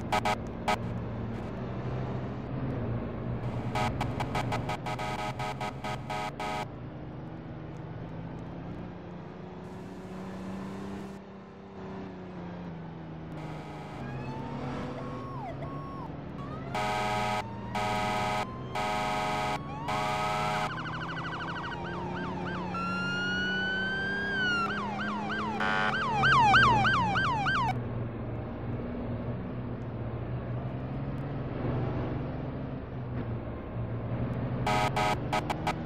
Thank you. you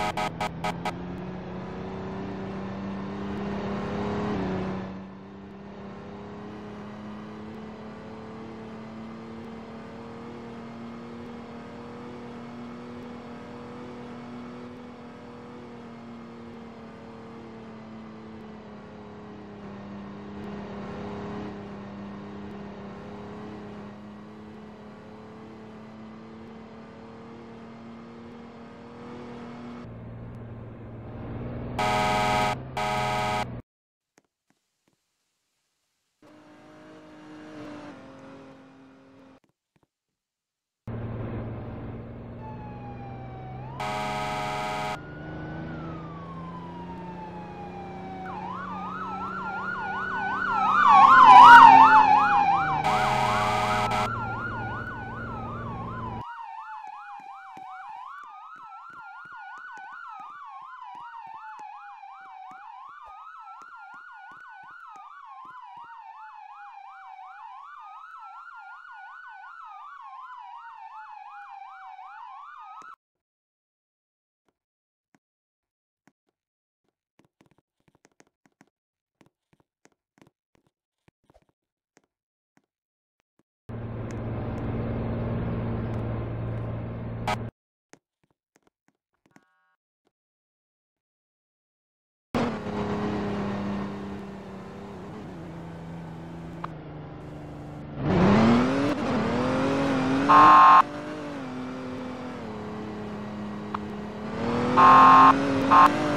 啊啊啊